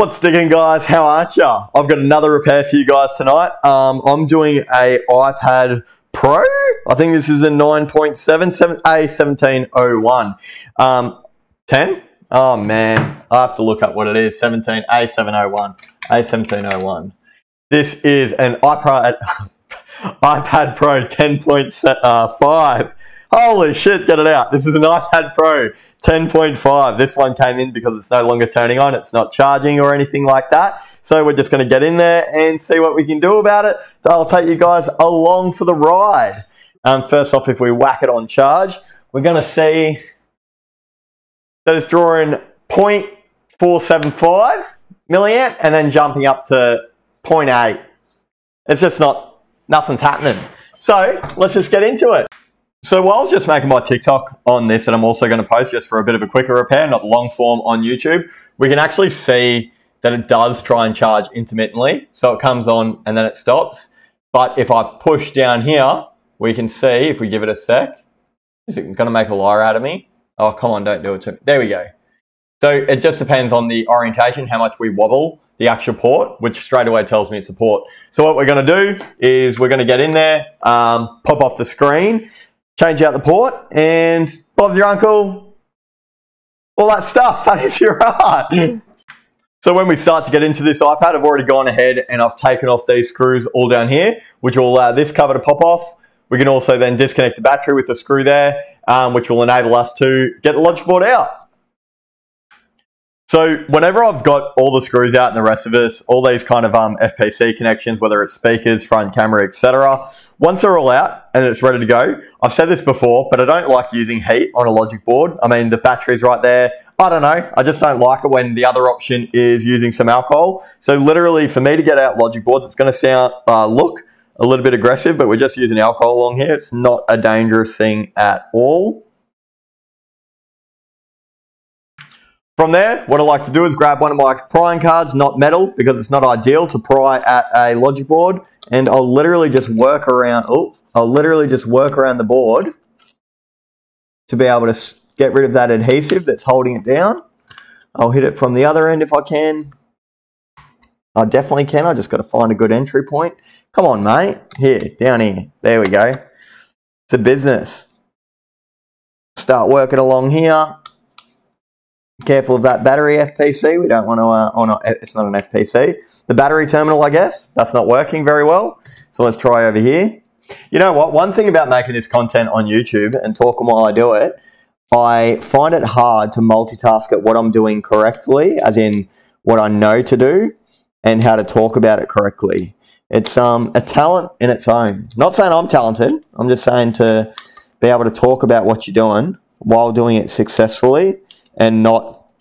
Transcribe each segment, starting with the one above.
What's digging, guys? How aren't ya? I've got another repair for you guys tonight. Um, I'm doing a iPad Pro. I think this is a 9.7, A1701. Um, 10? Oh man, I have to look up what it is. 17, A701, A1701. This is an iPad, iPad Pro 10.5. Holy shit, get it out. This is an iPad Pro 10.5. This one came in because it's no longer turning on. It's not charging or anything like that. So we're just going to get in there and see what we can do about it. I'll take you guys along for the ride. Um, first off, if we whack it on charge, we're going to see that it's drawing 0.475 milliamp and then jumping up to 0.8. It's just not, nothing's happening. So let's just get into it. So while I was just making my TikTok on this, and I'm also going to post just for a bit of a quicker repair, not long form on YouTube, we can actually see that it does try and charge intermittently. So it comes on and then it stops. But if I push down here, we can see, if we give it a sec, is it going to make a liar out of me? Oh, come on, don't do it to me. There we go. So it just depends on the orientation, how much we wobble the actual port, which straight away tells me it's a port. So what we're going to do is we're going to get in there, um, pop off the screen, change out the port, and Bob's your uncle, all that stuff. That is your art. So when we start to get into this iPad, I've already gone ahead and I've taken off these screws all down here, which will allow this cover to pop off. We can also then disconnect the battery with the screw there, um, which will enable us to get the logic board out. So whenever I've got all the screws out and the rest of this, all these kind of um, FPC connections, whether it's speakers, front camera, etc., once they're all out and it's ready to go, I've said this before, but I don't like using heat on a logic board. I mean, the battery's right there. I don't know. I just don't like it when the other option is using some alcohol. So literally, for me to get out logic boards, it's going to sound uh, look a little bit aggressive, but we're just using alcohol along here. It's not a dangerous thing at all. From there, what I like to do is grab one of my prying cards, not metal, because it's not ideal to pry at a logic board, and I'll literally just work around, oh, I'll literally just work around the board to be able to get rid of that adhesive that's holding it down. I'll hit it from the other end if I can. I definitely can, I just got to find a good entry point. Come on, mate. Here, down here. There we go. It's a business. Start working along here. Careful of that battery FPC. We don't want to, uh, oh no, it's not an FPC. The battery terminal, I guess, that's not working very well. So let's try over here. You know what? One thing about making this content on YouTube and talking while I do it, I find it hard to multitask at what I'm doing correctly, as in what I know to do and how to talk about it correctly. It's um, a talent in its own. Not saying I'm talented. I'm just saying to be able to talk about what you're doing while doing it successfully and not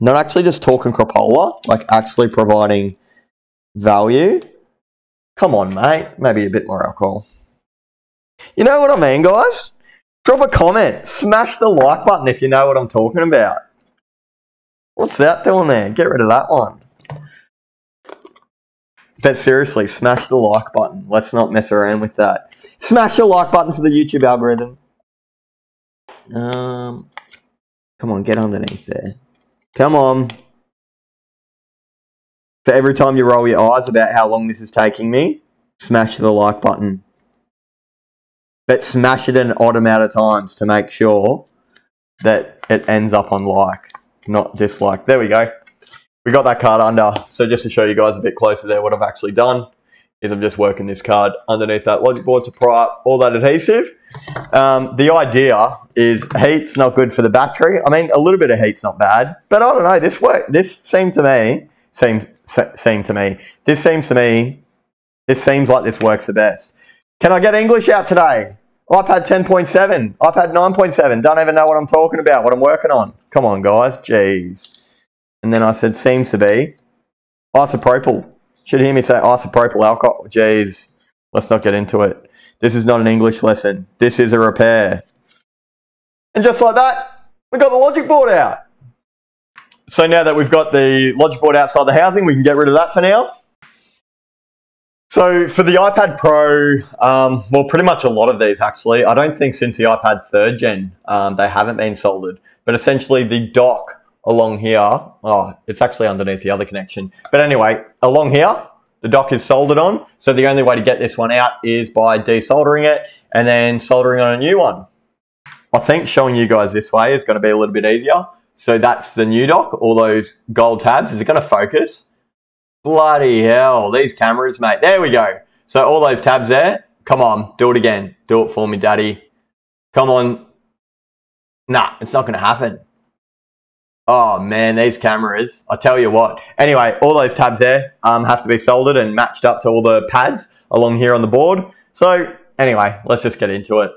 not actually just talking crapola, like actually providing value. Come on, mate. Maybe a bit more alcohol. You know what I mean, guys? Drop a comment. Smash the like button if you know what I'm talking about. What's that doing there? Get rid of that one. But seriously, smash the like button. Let's not mess around with that. Smash the like button for the YouTube algorithm. Um, Come on, get underneath there. Come on. For every time you roll your eyes about how long this is taking me, smash the like button. But smash it an odd amount of times to make sure that it ends up on like, not dislike. There we go. We got that card under. So just to show you guys a bit closer there what I've actually done is I'm just working this card underneath that logic board to pry up all that adhesive. Um, the idea is heat's not good for the battery. I mean, a little bit of heat's not bad, but I don't know. This work. This seemed to me seems seemed to me. This seems to me. This seems like this works the best. Can I get English out today? iPad 10.7, iPad 9.7. Don't even know what I'm talking about. What I'm working on. Come on, guys. Jeez. And then I said seems to be isopropyl. Should hear me say isopropyl alcohol. Jeez, let's not get into it. This is not an English lesson. This is a repair. And just like that, we got the logic board out. So now that we've got the logic board outside the housing, we can get rid of that for now. So for the iPad Pro, um, well, pretty much a lot of these actually. I don't think since the iPad third gen, um, they haven't been soldered. But essentially the dock along here. Oh, it's actually underneath the other connection. But anyway, along here, the dock is soldered on. So the only way to get this one out is by desoldering it and then soldering on a new one. I think showing you guys this way is going to be a little bit easier. So that's the new dock, all those gold tabs. Is it going to focus? Bloody hell, these cameras, mate. There we go. So all those tabs there, come on, do it again. Do it for me, daddy. Come on. Nah, it's not going to happen. Oh man, these cameras. I tell you what. Anyway, all those tabs there um, have to be soldered and matched up to all the pads along here on the board. So anyway, let's just get into it.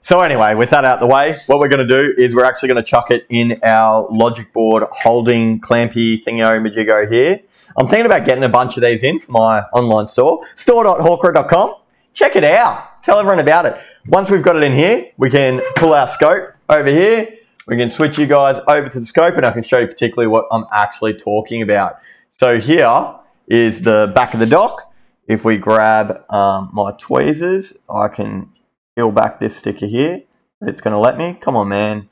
So anyway, with that out the way, what we're going to do is we're actually going to chuck it in our logic board holding clampy thingo majigo here. I'm thinking about getting a bunch of these in for my online store, store.hawkerit.com. Check it out. Tell everyone about it. Once we've got it in here, we can pull our scope over here. We can switch you guys over to the scope and I can show you particularly what I'm actually talking about. So here is the back of the dock. If we grab um, my tweezers, I can peel back this sticker here. It's going to let me. Come on, man.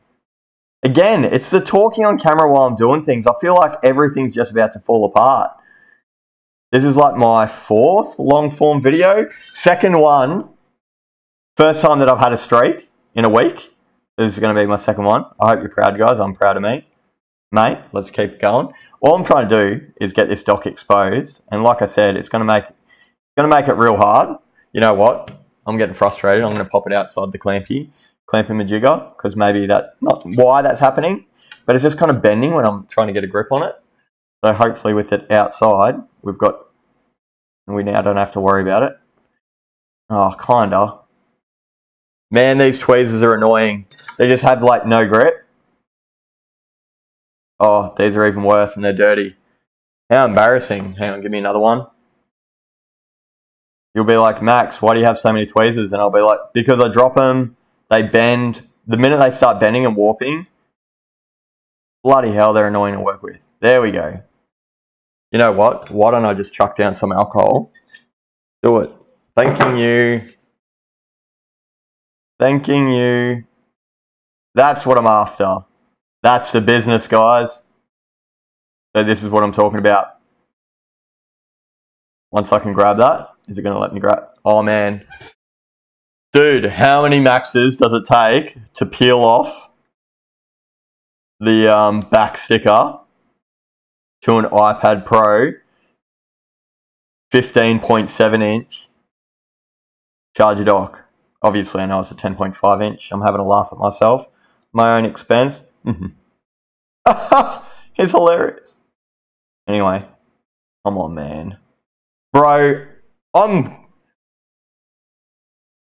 Again, it's the talking on camera while I'm doing things. I feel like everything's just about to fall apart. This is like my fourth long form video. Second one, first time that I've had a streak in a week. This is going to be my second one. I hope you're proud, guys. I'm proud of me. Mate, let's keep going. All I'm trying to do is get this dock exposed. And like I said, it's going to make, going to make it real hard. You know what? I'm getting frustrated. I'm going to pop it outside the clampy, clamping my jigger, because maybe that's not why that's happening, but it's just kind of bending when I'm trying to get a grip on it. So hopefully with it outside, we've got, and we now don't have to worry about it. Oh, kinda. Man, these tweezers are annoying. They just have like no grip. Oh, these are even worse and they're dirty. How embarrassing. Hang on, give me another one you'll be like, Max, why do you have so many tweezers? And I'll be like, because I drop them, they bend. The minute they start bending and warping, bloody hell, they're annoying to work with. There we go. You know what? Why don't I just chuck down some alcohol? Do it. Thanking you. Thanking you. That's what I'm after. That's the business, guys. So this is what I'm talking about. Once I can grab that, is it going to let me grab? Oh, man. Dude, how many maxes does it take to peel off the um, back sticker to an iPad Pro 15.7 inch charger dock? Obviously, I know it's a 10.5 inch. I'm having a laugh at myself. My own expense. Mm-hmm. it's hilarious. Anyway, come on, man. Bro, I'm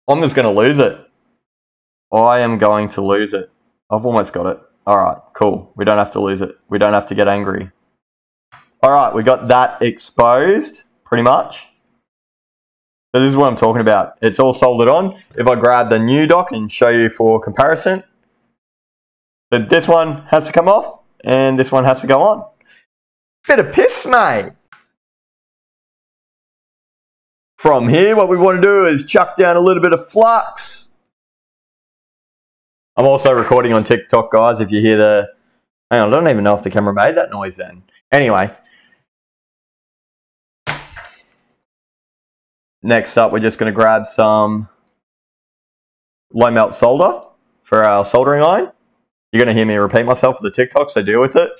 I'm just going to lose it. I am going to lose it. I've almost got it. All right, cool. We don't have to lose it. We don't have to get angry. All right, we got that exposed pretty much. So this is what I'm talking about. It's all soldered on. If I grab the new dock and show you for comparison, but this one has to come off and this one has to go on. Bit of piss, mate. From here, what we want to do is chuck down a little bit of flux. I'm also recording on TikTok, guys, if you hear the... Hang on, I don't even know if the camera made that noise then. Anyway. Next up, we're just going to grab some low melt solder for our soldering iron. You're going to hear me repeat myself for the TikToks. so deal with it.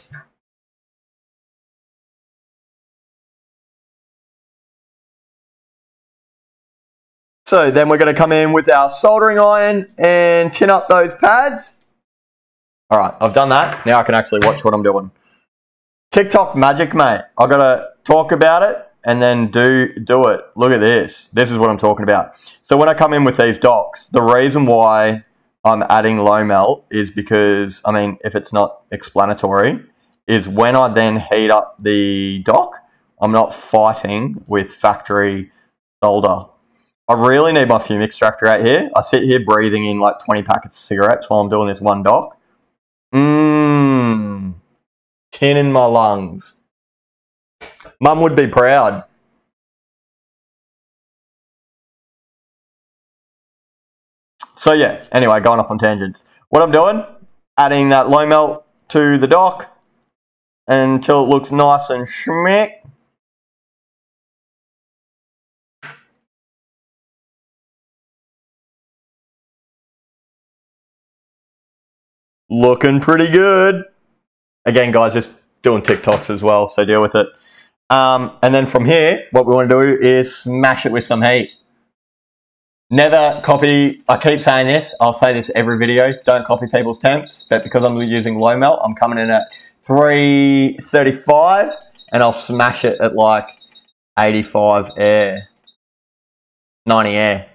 So then we're going to come in with our soldering iron and tin up those pads. All right, I've done that. Now I can actually watch what I'm doing. TikTok magic, mate. i got to talk about it and then do, do it. Look at this. This is what I'm talking about. So when I come in with these docks, the reason why I'm adding low melt is because, I mean, if it's not explanatory, is when I then heat up the dock, I'm not fighting with factory solder I really need my fume extractor out here. I sit here breathing in like 20 packets of cigarettes while I'm doing this one dock. Mmm. Tin in my lungs. Mum would be proud. So yeah, anyway, going off on tangents. What I'm doing, adding that low melt to the dock, until it looks nice and schmick. Looking pretty good. Again, guys, just doing TikToks as well, so deal with it. Um, and then from here, what we want to do is smash it with some heat. Never copy, I keep saying this, I'll say this every video, don't copy people's temps, but because I'm using low melt, I'm coming in at 335 and I'll smash it at like 85 air, 90 air.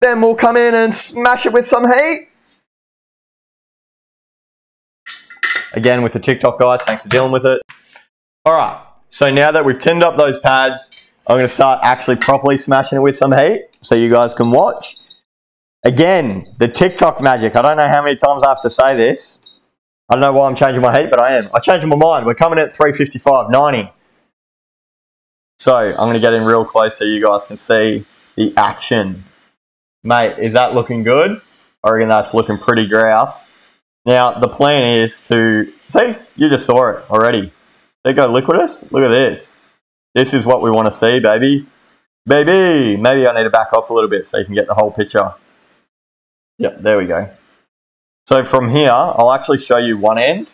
Then we'll come in and smash it with some heat. Again, with the TikTok guys, thanks for dealing with it. All right, so now that we've tinned up those pads, I'm going to start actually properly smashing it with some heat so you guys can watch. Again, the TikTok magic. I don't know how many times I have to say this. I don't know why I'm changing my heat, but I am. I changed my mind. We're coming at 355, 90. So I'm going to get in real close so you guys can see the action. Mate, is that looking good? I reckon that's looking pretty grouse. Now, the plan is to, see, you just saw it already. There go liquidus. Look at this. This is what we want to see, baby. Baby! Maybe I need to back off a little bit so you can get the whole picture. Yep, there we go. So from here, I'll actually show you one end.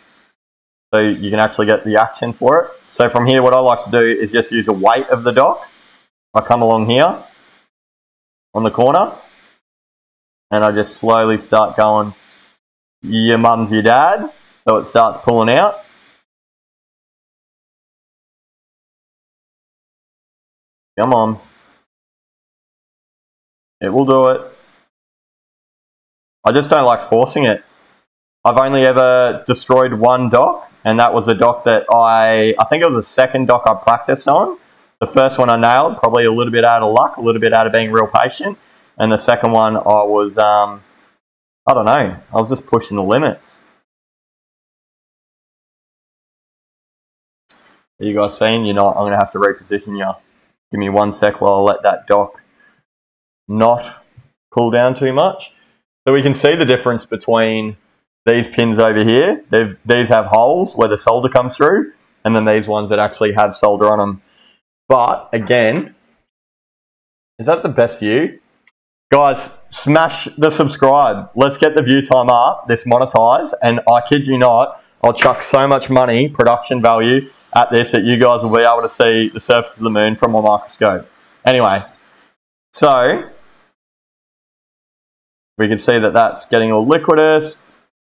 So you can actually get the action for it. So from here, what I like to do is just use the weight of the dock. I come along here on the corner and I just slowly start going your mum's your dad. So it starts pulling out. Come on. It will do it. I just don't like forcing it. I've only ever destroyed one dock, and that was a dock that I, I think it was the second dock I practiced on. The first one I nailed, probably a little bit out of luck, a little bit out of being real patient. And the second one I was, um, I don't know, I was just pushing the limits. Are you guys seeing? You're not, I'm going to have to reposition you. Give me one sec while I let that dock not cool down too much. So we can see the difference between these pins over here. They've, these have holes where the solder comes through, and then these ones that actually have solder on them. But again, is that the best view? Guys, smash the subscribe. Let's get the view time up, this monetize, and I kid you not, I'll chuck so much money, production value, at this that you guys will be able to see the surface of the moon from a microscope. Anyway, so we can see that that's getting all liquidus.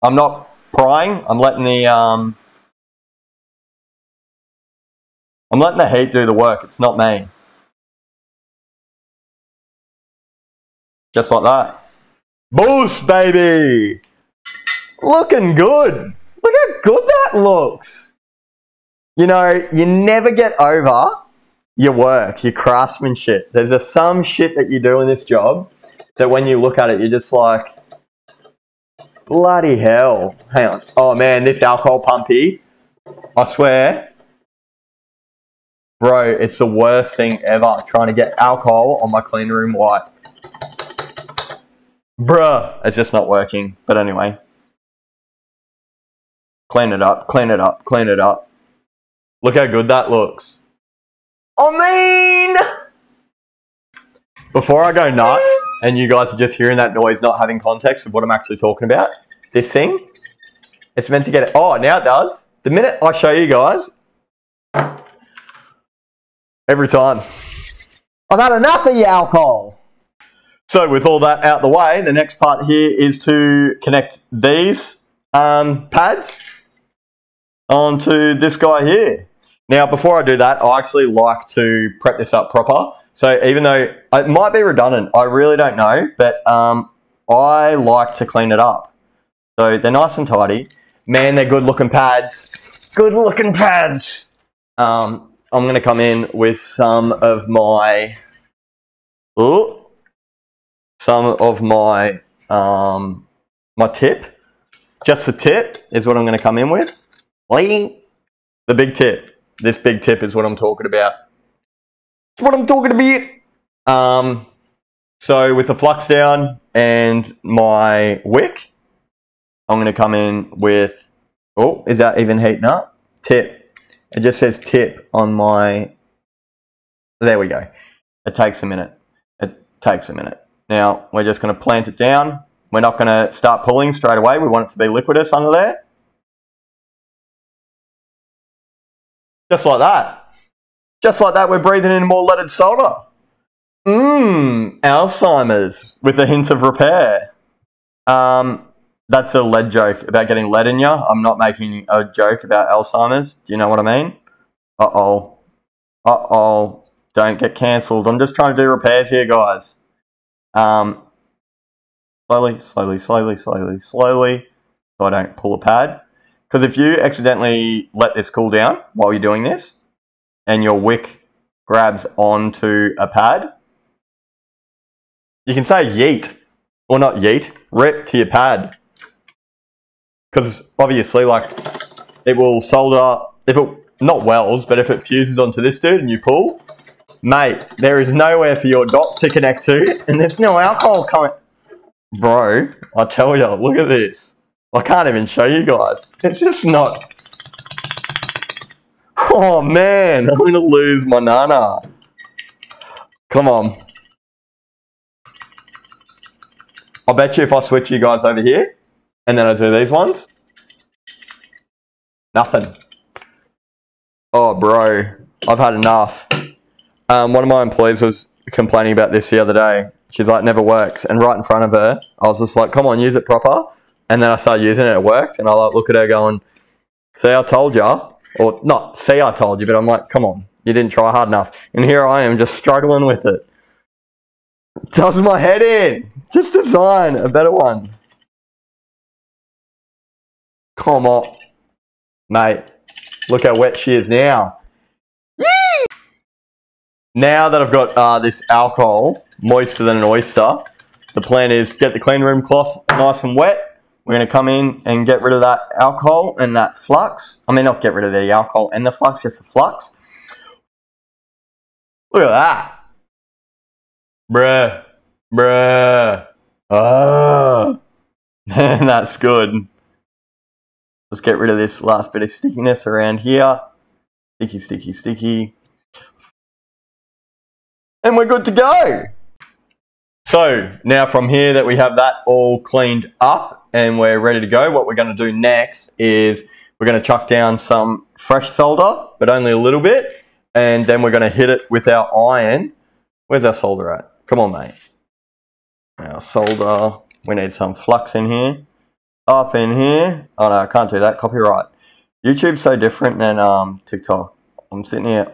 I'm not prying. I'm letting the um, I'm letting the heat do the work. It's not me. Just like that. Boost, baby! Looking good. Look how good that looks. You know, you never get over your work, your craftsmanship. There's a, some shit that you do in this job that when you look at it, you're just like, bloody hell. Hang on. Oh man, this alcohol pump here, I swear, bro, it's the worst thing ever trying to get alcohol on my clean room white. Bruh, it's just not working. But anyway, clean it up, clean it up, clean it up. Look how good that looks. I mean, before I go nuts and you guys are just hearing that noise, not having context of what I'm actually talking about, this thing, it's meant to get it. Oh, now it does. The minute I show you guys, every time, I've had enough of your alcohol. So with all that out the way, the next part here is to connect these um, pads onto this guy here. Now, before I do that, I actually like to prep this up proper. So even though it might be redundant, I really don't know, but um, I like to clean it up. So they're nice and tidy. Man, they're good looking pads. Good looking pads. Um, I'm going to come in with some of my, ooh, some of my, um, my tip. Just the tip is what I'm going to come in with. The big tip. This big tip is what I'm talking about. It's what I'm talking about. Um, so with the flux down and my wick, I'm going to come in with, oh, is that even heating up? Tip. It just says tip on my, there we go. It takes a minute. It takes a minute. Now, we're just going to plant it down. We're not going to start pulling straight away. We want it to be liquidus under there. Just like that. Just like that, we're breathing in more leaded solder. Mmm, Alzheimer's with a hint of repair. Um, that's a lead joke about getting lead in you. I'm not making a joke about Alzheimer's. Do you know what I mean? Uh oh. Uh oh. Don't get cancelled. I'm just trying to do repairs here, guys. Um, slowly, slowly, slowly, slowly, slowly, so I don't pull a pad. Because if you accidentally let this cool down while you're doing this, and your wick grabs onto a pad, you can say yeet, or not yeet, rip to your pad. Because obviously, like, it will solder, if it, not welds, but if it fuses onto this dude and you pull, mate, there is nowhere for your dot to connect to, and there's no alcohol coming. Bro, I tell you, look at this. I can't even show you guys. It's just not. Oh man, I'm gonna lose my nana. Come on. I bet you if I switch you guys over here, and then I do these ones, nothing. Oh, bro, I've had enough. Um, one of my employees was complaining about this the other day. She's like, never works. And right in front of her, I was just like, come on, use it proper. And then I started using it, it worked. And I like look at her going, see, I told you. Or not, see, I told you, but I'm like, come on, you didn't try hard enough. And here I am just struggling with it. Does my head in. Just design a better one. Come on. Mate, look how wet she is now. Yee! Now that I've got uh, this alcohol, moister than an oyster, the plan is get the clean room cloth nice and wet. We're going to come in and get rid of that alcohol and that flux. I mean, not get rid of the alcohol and the flux, just the flux. Look at that. Bruh. Bruh. Ah. That's good. Let's get rid of this last bit of stickiness around here. Sticky, sticky, sticky. And we're good to go. So now from here that we have that all cleaned up and we're ready to go, what we're going to do next is we're going to chuck down some fresh solder, but only a little bit. And then we're going to hit it with our iron. Where's our solder at? Come on, mate. Our solder. We need some flux in here. Up in here. Oh no, I can't do that. Copyright. YouTube's so different than um, TikTok. I'm sitting here,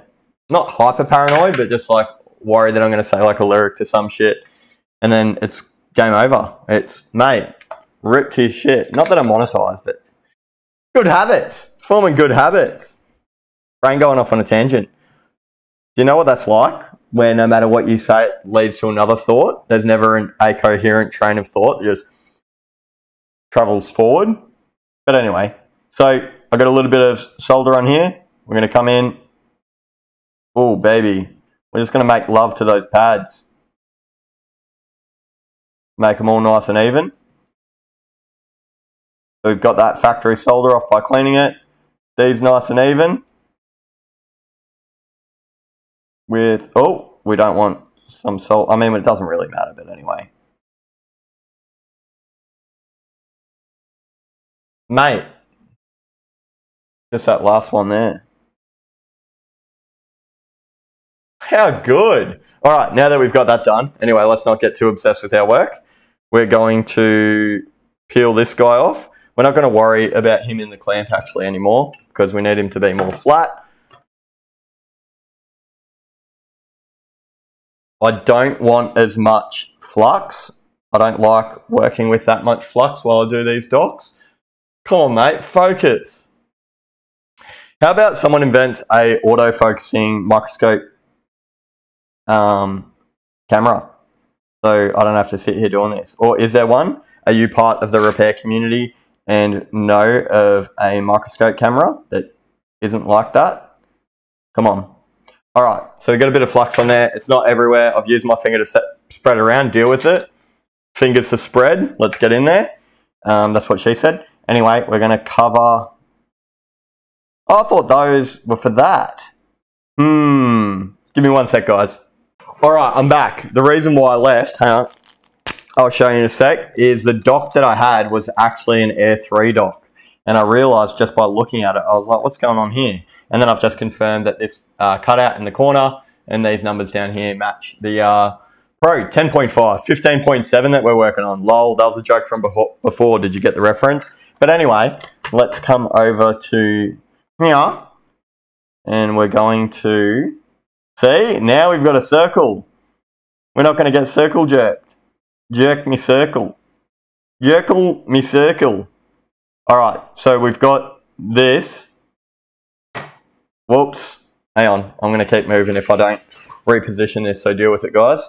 not hyper paranoid, but just like worried that I'm going to say like a lyric to some shit. And then it's game over. It's, mate, ripped his shit. Not that I'm monetized, but good habits. Forming good habits. Brain going off on a tangent. Do you know what that's like? Where no matter what you say, it leads to another thought. There's never an, a coherent train of thought. It just travels forward. But anyway, so I got a little bit of solder on here. We're going to come in. Oh, baby. We're just going to make love to those pads. Make them all nice and even. We've got that factory solder off by cleaning it. These nice and even. With, oh, we don't want some salt. I mean, it doesn't really matter, but anyway. Mate, just that last one there. How good. All right, now that we've got that done, anyway, let's not get too obsessed with our work. We're going to peel this guy off. We're not going to worry about him in the clamp actually anymore because we need him to be more flat. I don't want as much flux. I don't like working with that much flux while I do these docks. Come on, mate, focus. How about someone invents a auto-focusing microscope um, camera? So I don't have to sit here doing this. Or is there one? Are you part of the repair community and know of a microscope camera that isn't like that? Come on. All right, so we've got a bit of flux on there. It's not everywhere. I've used my finger to set, spread around, deal with it. Fingers to spread. Let's get in there. Um, that's what she said. Anyway, we're going to cover... Oh, I thought those were for that. Hmm. Give me one sec, guys. All right, I'm back. The reason why I left, hang on, I'll show you in a sec, is the dock that I had was actually an Air 3 dock. And I realized just by looking at it, I was like, what's going on here? And then I've just confirmed that this uh, cutout in the corner and these numbers down here match the uh, Pro 10.5, 15.7 that we're working on. Lol, that was a joke from before. Did you get the reference? But anyway, let's come over to here. And we're going to, see, now we've got a circle. We're not going to get circle jerked. Jerk me circle. Jerkle me circle. All right, so we've got this. Whoops. Hang on, I'm going to keep moving if I don't reposition this, so deal with it, guys.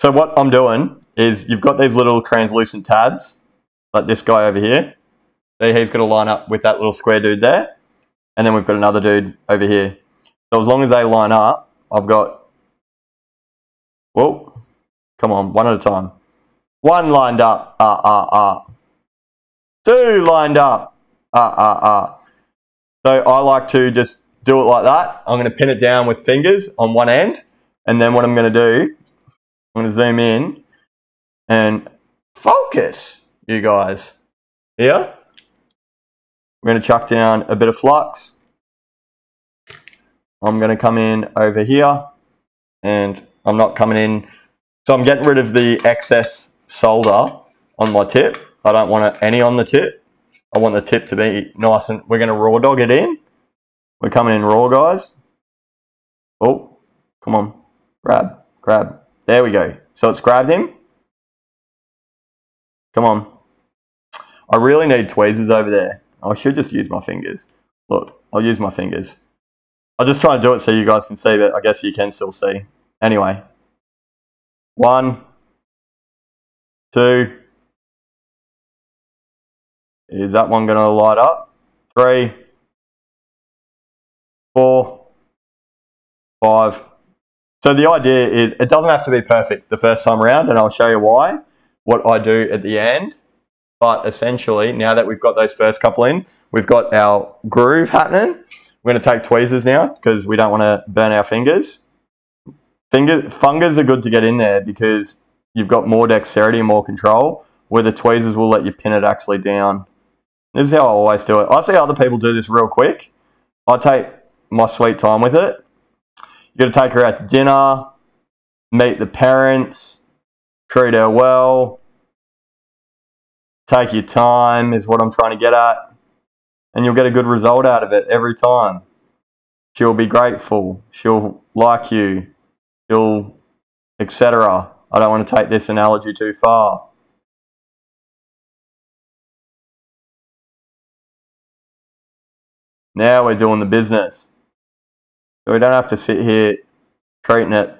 So what I'm doing is you've got these little translucent tabs, like this guy over here. See, he's got to line up with that little square dude there. And then we've got another dude over here. So as long as they line up, I've got, whoa, come on, one at a time. One lined up, ah, ah, ah. Two lined up, ah, ah, ah. So I like to just do it like that. I'm going to pin it down with fingers on one end. And then what I'm going to do I'm going to zoom in and focus, you guys. Here. We're going to chuck down a bit of flux. I'm going to come in over here and I'm not coming in. So I'm getting rid of the excess solder on my tip. I don't want any on the tip. I want the tip to be nice and we're going to raw dog it in. We're coming in raw, guys. Oh, come on. Grab, grab. There we go. So it's grabbed him. Come on. I really need tweezers over there. I should just use my fingers. Look, I'll use my fingers. I'll just try and do it so you guys can see, but I guess you can still see. Anyway. One. Two. Is that one going to light up? Three. Four. Five. So the idea is it doesn't have to be perfect the first time around, and I'll show you why, what I do at the end. But essentially, now that we've got those first couple in, we've got our groove happening. We're going to take tweezers now because we don't want to burn our fingers. Fingers, are good to get in there because you've got more dexterity and more control, where the tweezers will let you pin it actually down. This is how I always do it. I see other people do this real quick. I take my sweet time with it you got to take her out to dinner, meet the parents, treat her well, take your time, is what I'm trying to get at. And you'll get a good result out of it every time. She'll be grateful. She'll like you. She'll, etc. I don't want to take this analogy too far. Now we're doing the business. So we don't have to sit here treating it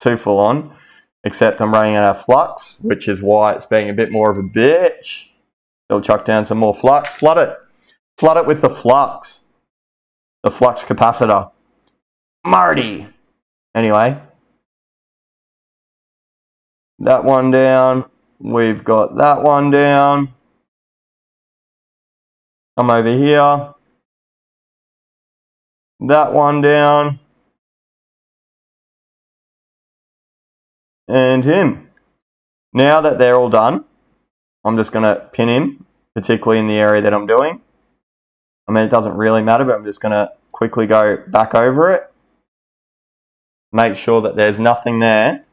too full on, except I'm running out of flux, which is why it's being a bit more of a bitch. They'll chuck down some more flux. Flood it. Flood it with the flux. The flux capacitor. Marty. Anyway. That one down. We've got that one down. Come over here that one down, and him. Now that they're all done, I'm just going to pin him, particularly in the area that I'm doing. I mean, it doesn't really matter, but I'm just going to quickly go back over it. Make sure that there's nothing there.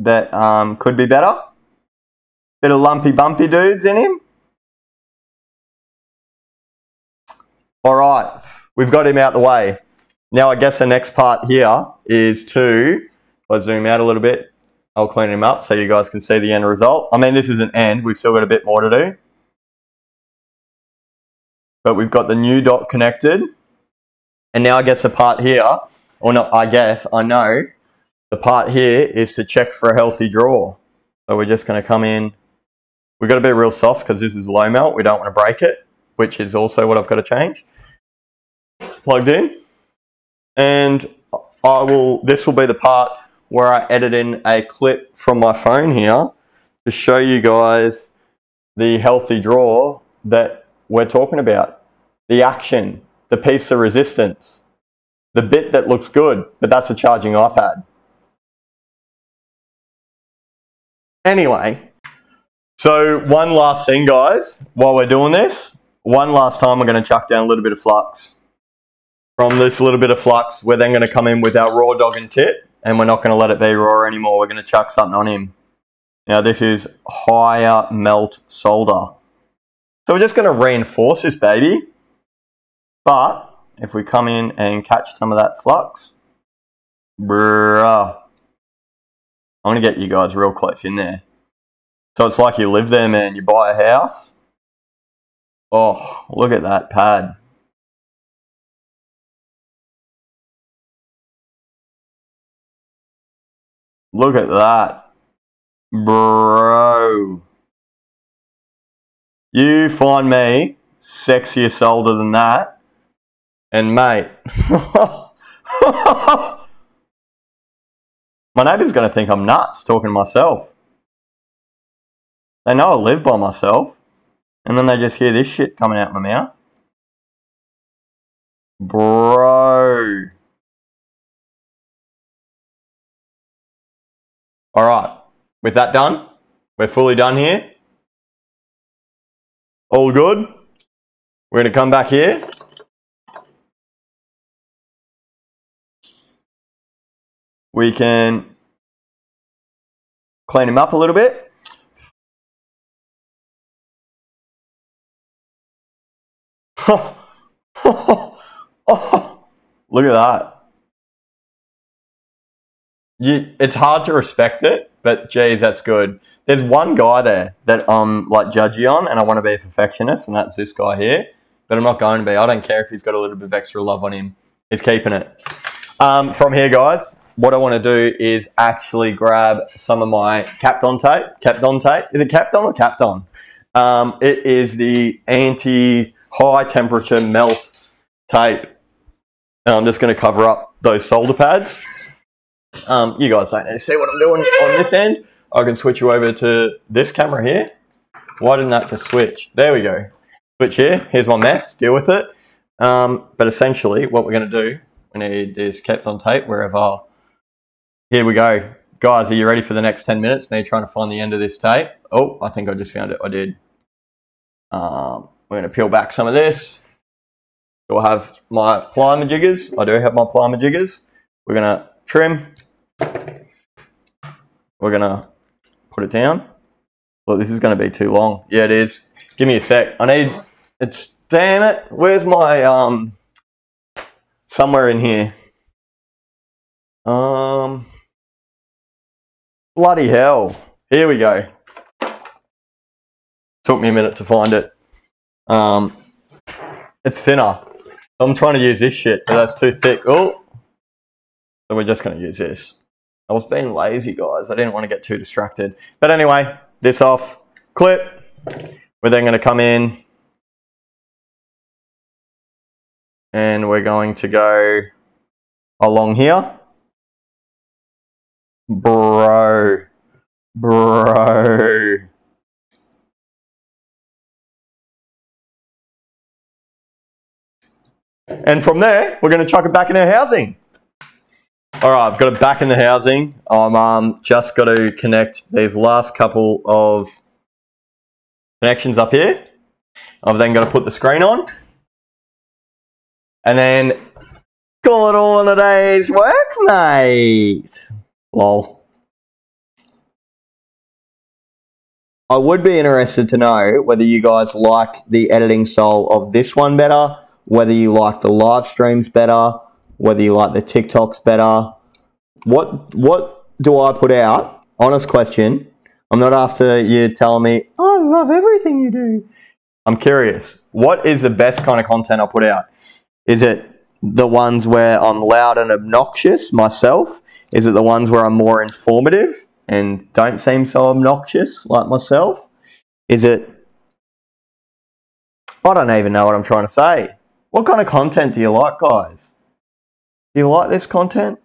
That um, could be better. Bit of lumpy bumpy dudes in him. All right, we've got him out the way. Now I guess the next part here is to, if I zoom out a little bit, I'll clean him up so you guys can see the end result. I mean, this is an end. We've still got a bit more to do. But we've got the new dot connected. And now I guess the part here, or not I guess, I know, the part here is to check for a healthy draw. So we're just going to come in. We've got to be real soft because this is low melt. We don't want to break it, which is also what I've got to change plugged in. And I will, this will be the part where I edit in a clip from my phone here to show you guys the healthy draw that we're talking about. The action, the piece of resistance, the bit that looks good, but that's a charging iPad. Anyway, so one last thing, guys, while we're doing this, one last time we're going to chuck down a little bit of flux. From this little bit of flux, we're then going to come in with our raw dog and tip, and we're not going to let it be raw anymore. We're going to chuck something on him. Now this is higher melt solder. So we're just going to reinforce this baby. But if we come in and catch some of that flux, bruh, I'm going to get you guys real close in there. So it's like you live there, man. You buy a house. Oh, look at that pad. Look at that. Bro. You find me sexier older than that. And mate. My neighbour's going to think I'm nuts talking to myself. They know I live by myself. And then they just hear this shit coming out my mouth. Bro. All right, with that done, we're fully done here. All good. We're going to come back here. We can clean him up a little bit. Look at that you, it's hard to respect it, but geez, that's good. There's one guy there that I'm like judgy on, and I want to be a perfectionist, and that's this guy here. But I'm not going to be. I don't care if he's got a little bit of extra love on him. He's keeping it. Um, from here, guys, what I want to do is actually grab some of my Kapton tape. Kapton tape. Is it Kapton or Kapton? Um, it is the anti-high temperature melt tape. And I'm just going to cover up those solder pads. Um, you guys don't see what I'm doing on this end. I can switch you over to this camera here. Why didn't that just switch? There we go. Switch here. Here's my mess. Deal with it. Um, but essentially, what we're going to do, we need this Kapton tape wherever. Here we go. Guys, are you ready for the next 10 minutes? Me trying to find the end of this tape. Oh, I think I just found it. I did. Um, we're going to peel back some of this. Do I have my plier jiggers? I do have my plier jiggers. We're going to trim we're gonna put it down. Well, this is gonna be too long. Yeah, it is. Give me a sec. I need, it's, damn it. Where's my, um, somewhere in here. Um, bloody hell. Here we go. Took me a minute to find it. Um, it's thinner. I'm trying to use this shit, but that's too thick. Oh, so we're just going to use this. I was being lazy, guys. I didn't want to get too distracted. But anyway, this off, clip. We're then going to come in and we're going to go along here. Bro. Bro. And from there, we're going to chuck it back in our housing. All right, I've got it back in the housing. I'm um, just got to connect these last couple of connections up here. I've then got to put the screen on. And then call it all in a day's work, mate. Lol. I would be interested to know whether you guys like the editing style of this one better, whether you like the live streams better, whether you like the TikToks better. What what do I put out? Honest question. I'm not after you telling me, I love everything you do. I'm curious. What is the best kind of content I put out? Is it the ones where I'm loud and obnoxious myself? Is it the ones where I'm more informative and don't seem so obnoxious like myself? Is it. I don't even know what I'm trying to say. What kind of content do you like, guys? Do you like this content?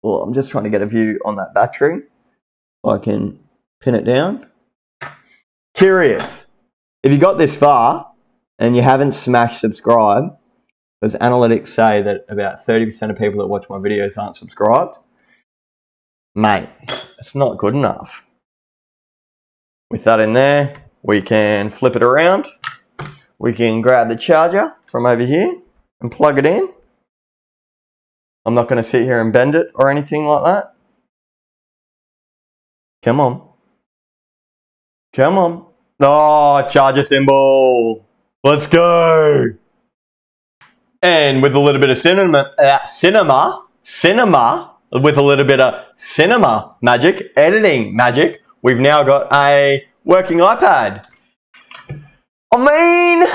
well, I'm just trying to get a view on that battery. I can pin it down. Curious, if you got this far and you haven't smashed subscribe, because analytics say that about 30% of people that watch my videos aren't subscribed, mate, it's not good enough. With that in there, we can flip it around. We can grab the charger from over here and plug it in. I'm not going to sit here and bend it or anything like that. Come on. Come on. Oh, charger symbol. Let's go. And with a little bit of cinema, uh, cinema, cinema, with a little bit of cinema magic, editing magic, we've now got a working iPad. I mean,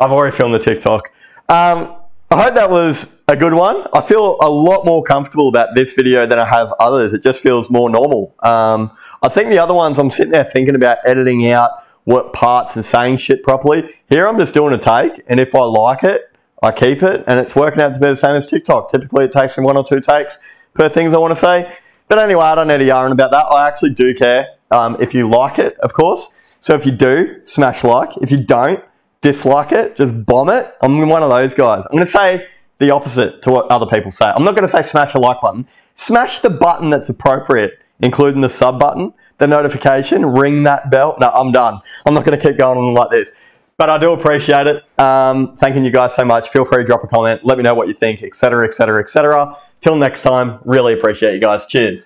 I've already filmed the TikTok. Um, I hope that was a good one. I feel a lot more comfortable about this video than I have others. It just feels more normal. Um, I think the other ones I'm sitting there thinking about editing out what parts and saying shit properly. Here I'm just doing a take, and if I like it, I keep it, and it's working out to be the same as TikTok. Typically, it takes me one or two takes per things I want to say. But anyway, I don't need to yarn about that. I actually do care um, if you like it, of course. So if you do, smash like. If you don't, dislike it, just bomb it. I'm one of those guys. I'm going to say the opposite to what other people say. I'm not going to say smash a like button. Smash the button that's appropriate, including the sub button, the notification, ring that bell. No, I'm done. I'm not going to keep going on like this. But I do appreciate it. Um, thanking you guys so much. Feel free to drop a comment. Let me know what you think, etc., etc., etc. Till next time, really appreciate you guys. Cheers.